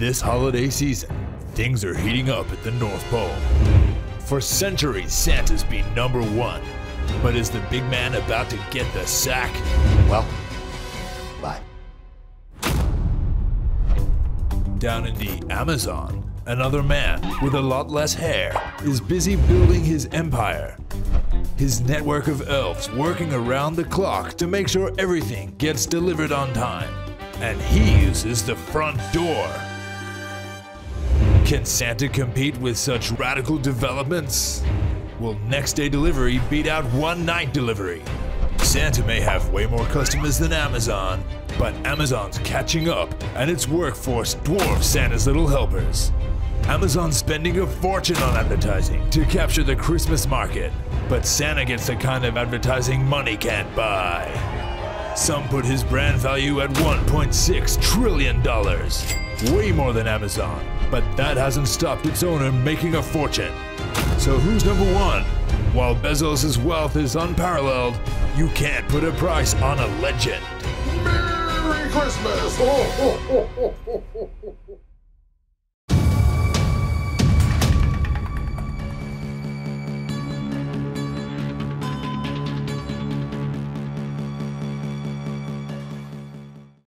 This holiday season, things are heating up at the North Pole. For centuries, Santa's been number one. But is the big man about to get the sack? Well, bye. Down in the Amazon, another man with a lot less hair is busy building his empire. His network of elves working around the clock to make sure everything gets delivered on time. And he uses the front door. Can Santa compete with such radical developments? Will next day delivery beat out one night delivery? Santa may have way more customers than Amazon, but Amazon's catching up and its workforce dwarfs Santa's little helpers. Amazon's spending a fortune on advertising to capture the Christmas market, but Santa gets the kind of advertising money can't buy. Some put his brand value at $1.6 trillion, way more than Amazon, but that hasn't stopped its owner making a fortune. So who's number one? While Bezos' wealth is unparalleled, you can't put a price on a legend. Merry Christmas!